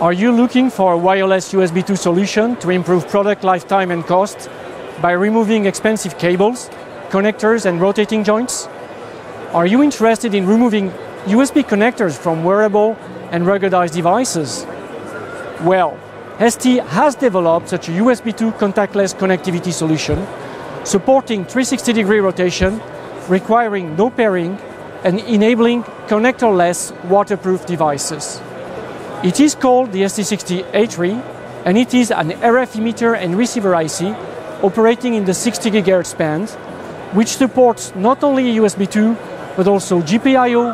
Are you looking for a wireless USB 2 solution to improve product lifetime and cost by removing expensive cables, connectors, and rotating joints? Are you interested in removing USB connectors from wearable and ruggedized devices? Well, ST has developed such a USB 2 contactless connectivity solution supporting 360 degree rotation, requiring no pairing, and enabling connectorless waterproof devices. It is called the ST60A3 and it is an RF emitter and receiver IC operating in the 60 GHz band, which supports not only USB 2 but also GPIO,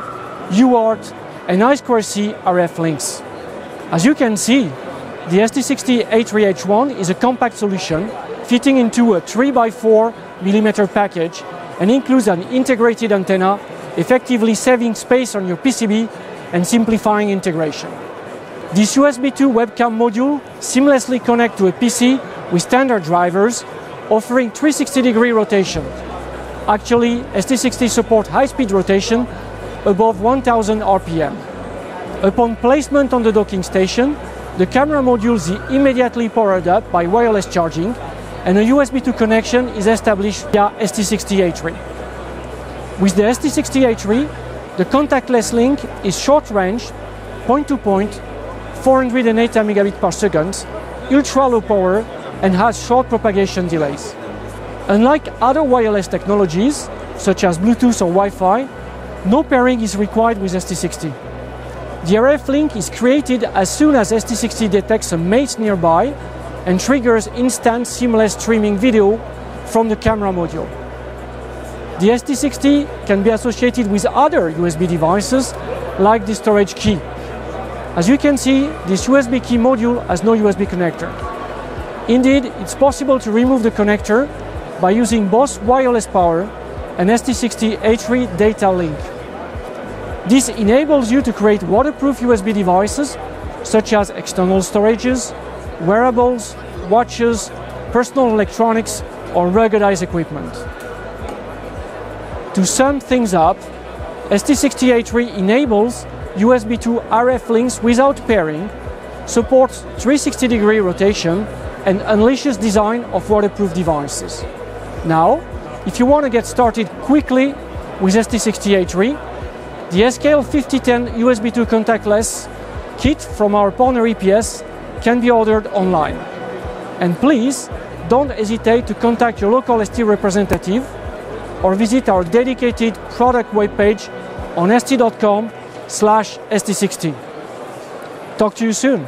UART, and I2C RF links. As you can see, the ST60A3H1 is a compact solution fitting into a 3x4 mm package and includes an integrated antenna, effectively saving space on your PCB and simplifying integration. This USB 2 webcam module seamlessly connects to a PC with standard drivers, offering 360 degree rotation. Actually, ST60 supports high speed rotation above 1000 RPM. Upon placement on the docking station, the camera module is immediately powered up by wireless charging and a USB 2 connection is established via ST60A3. With the ST60A3, the contactless link is short range, point to point, 480 megabits per second, ultra low power, and has short propagation delays. Unlike other wireless technologies, such as Bluetooth or Wi Fi, no pairing is required with ST60. The RF link is created as soon as ST60 detects a mate nearby and triggers instant seamless streaming video from the camera module. The ST60 can be associated with other USB devices like the storage key. As you can see, this USB key module has no USB connector. Indeed, it's possible to remove the connector by using both wireless power and ST60A3 data link. This enables you to create waterproof USB devices such as external storages, wearables, watches, personal electronics, or ruggedized equipment. To sum things up, ST60A3 enables USB 2 RF links without pairing, supports 360 degree rotation, and unleashes design of waterproof devices. Now, if you want to get started quickly with ST60A3, the SKL 5010 USB 2 contactless kit from our partner EPS can be ordered online. And please don't hesitate to contact your local ST representative or visit our dedicated product webpage on st.com slash st60. Talk to you soon.